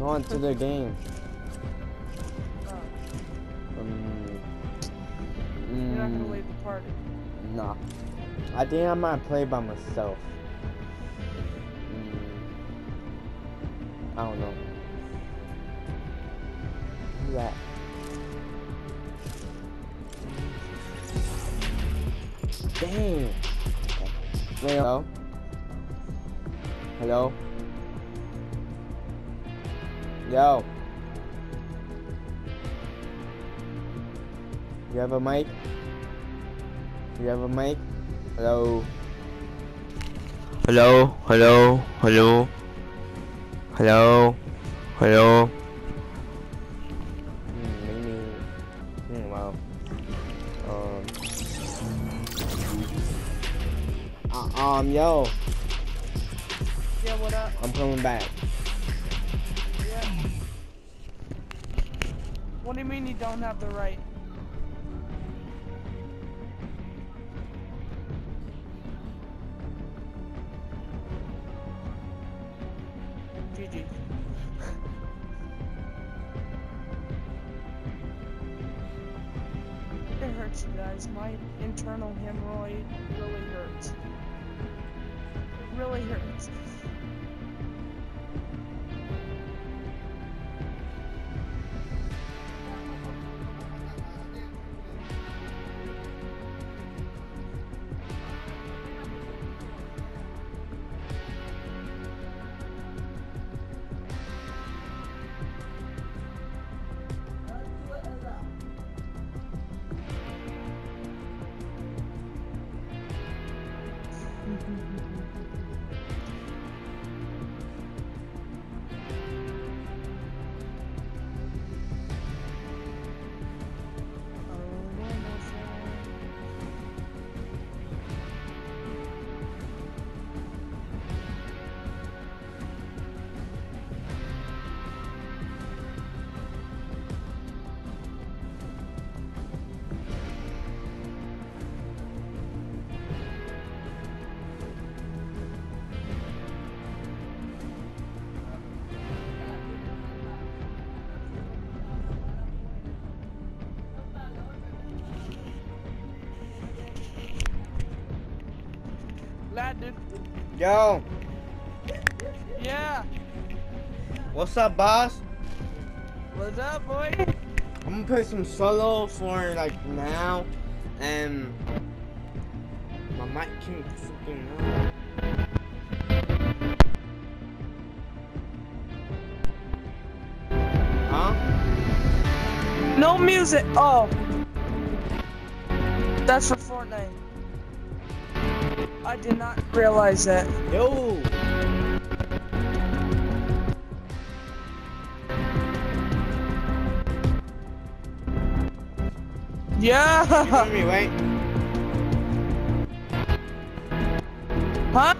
No, into the game. Um, you're not gonna mm, leave the party. nah. I think I might play by myself. Mm, I don't know. Who's that? Dang. Okay. Wait, hello? Hello? Yo. You have a mic? You have a mic? Hello? Hello? Hello? Hello? Hello? Hello? Hmm, maybe. Hmm, wow. Um. Uh, um, yo, Yeah, what up? I'm coming back. What do you mean you don't have the right? GG. It hurts, you guys. My internal hemorrhoid really hurts. It really hurts. Lad. Yo, Yeah. what's up, boss? What's up, boy? I'm gonna play some solo for like now, and my mic can freaking. Huh? No music. Oh. That's for Fortnite. I did not realize that. Yo. You Yeah. heard me, right? Huh?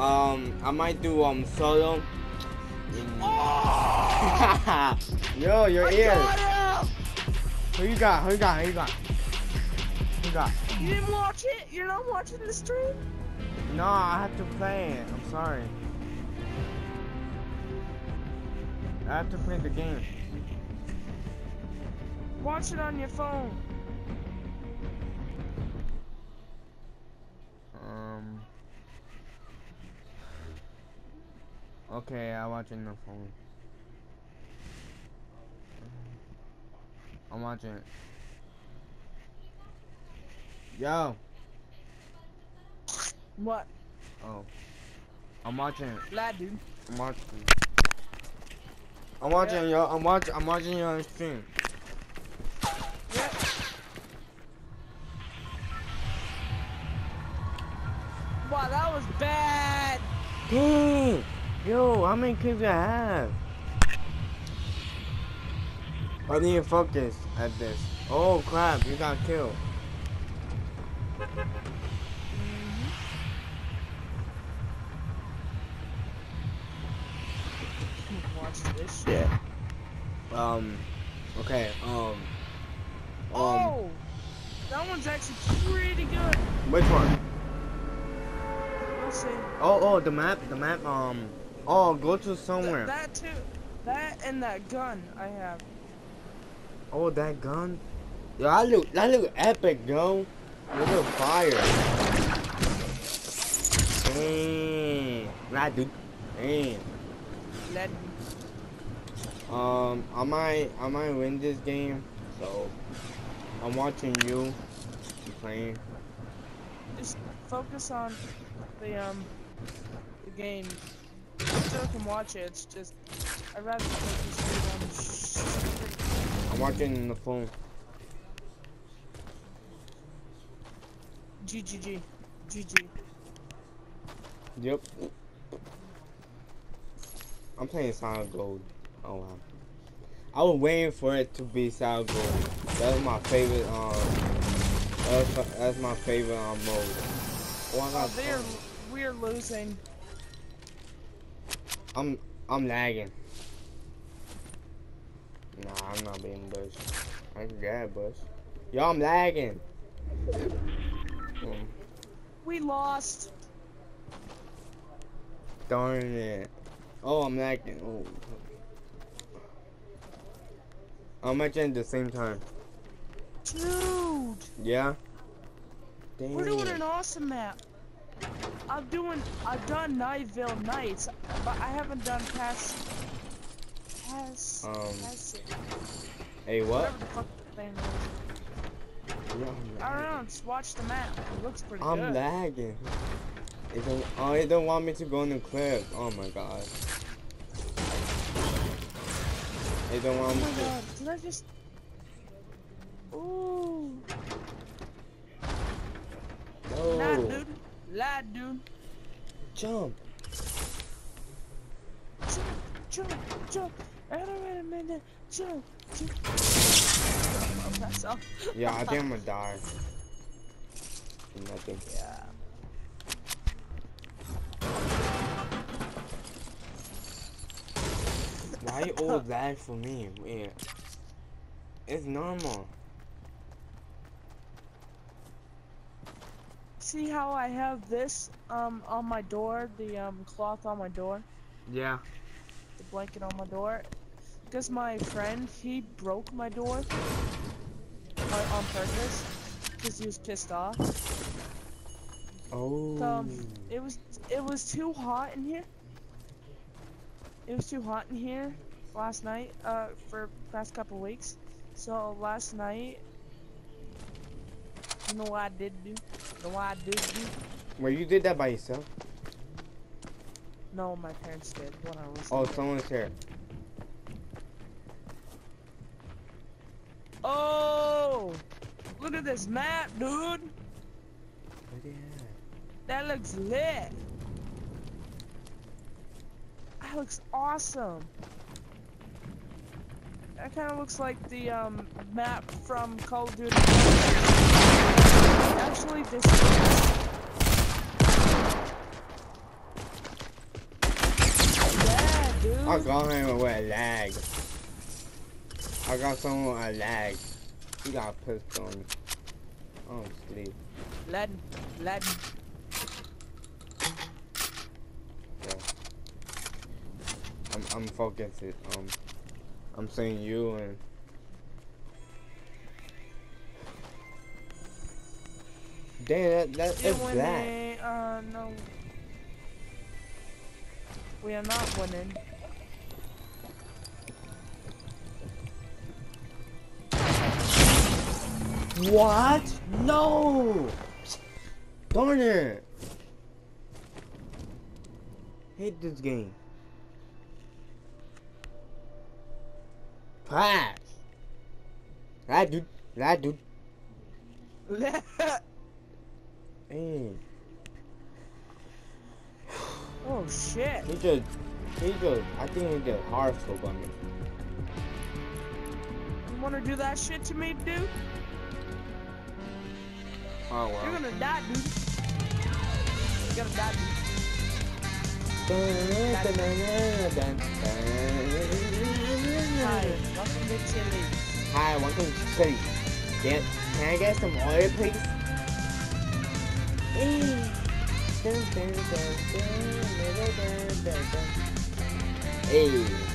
Um, I might do um solo. in- Yo, your I ears. Who you got? Who you got? Who you got? You got? You didn't watch it? You're not watching the stream? No, I have to play it. I'm sorry. I have to play the game. Watch it on your phone. Um. Okay, I watch it on the phone. I'm watching it. Yo. What? Oh. I'm watching it. Lad, dude. I'm watching. I'm watching yo. I'm watching. I'm watching you on stream. Yeah. Wow, that was bad. Dang! Yo, how many kills do I have? I need to focus at this. Oh crap, you got killed. Watch this shit. Um, okay, um, um, oh! That one's actually pretty good. which one? Oh, oh, the map, the map, um, oh, go to somewhere. Th- that too. That and that gun I have. Oh, that gun. Yo, I look, that look epic, yo. Look at fire. Damn. Nah, dude. Damn. Let Um, I might, I might win this game. So, I'm watching you. You playing. just focus on the um the game. I still can watch it. It's just I'd rather focus on I'm watching the phone. GGG. GG. Yep. I'm playing Solid Gold. Oh wow. I was waiting for it to be Solid Gold. That was my favorite. Um, that's, that's my favorite um, mode. Oh, Oh, they're we're losing. I'm I'm lagging. Nah, I'm not being bush. I can grab bush. Yo, I'm lagging. We lost. darn it. Oh, I'm lagging. Oh. I'm at the same time. Dude, Yeah. Damn. we're doing an awesome map. I'm doing I've done Nightville Nights, but I haven't done past past Um, past. Hey, what? Yeah, I'm don't know, just watch the map. It looks pretty good. I'm good. lagging. It don't, oh, it don't want me to go in the clip. Oh my god. It don't Oh want me oh my to. god, did I just Ooh No. Lad dude. Lad dude. Jump. Jump, jump, jump. Wait a minute, jump, jump. That's all. Yeah, I think I'm gonna die. Nothing. Yeah. Why you all lag for me? Wait. It's normal. See how I have this um on my door, the um cloth on my door, Yeah. the blanket on my door? Because my friend, he broke my door uh, on purpose because he was pissed off. Oh. Um, it was it was too hot in here. It was too hot in here last night. Uh, for past couple weeks. So last night, you know what I did do? You know what I did do? Wait, you did that by yourself? No, my parents did when I was. Oh, someone's here. Oh! Look at this map, dude. They at? That looks lit. That looks awesome. That kind of looks like the um, map from Call of Duty. Actually, this is. Yeah, dude. I got him with lag. I got someone a lag. He got pissed on me. Oh, sleep. Lad, lad. Yeah. I'm I'm focused. Um, I'm saying you and. Damn, that that black. they, uh, no. We are not winning. What? No! Darn it! Hate this game. Trash. That dude. That dude. Hey. oh shit. He just. He just. I think he just hard scope on me. You wanna do that shit to me, dude? Oh You're gonna die, dude. You're gonna die, dude. Hi, welcome to Chili. Hi, welcome to Chili. Can, can I get some oil, please? Hey.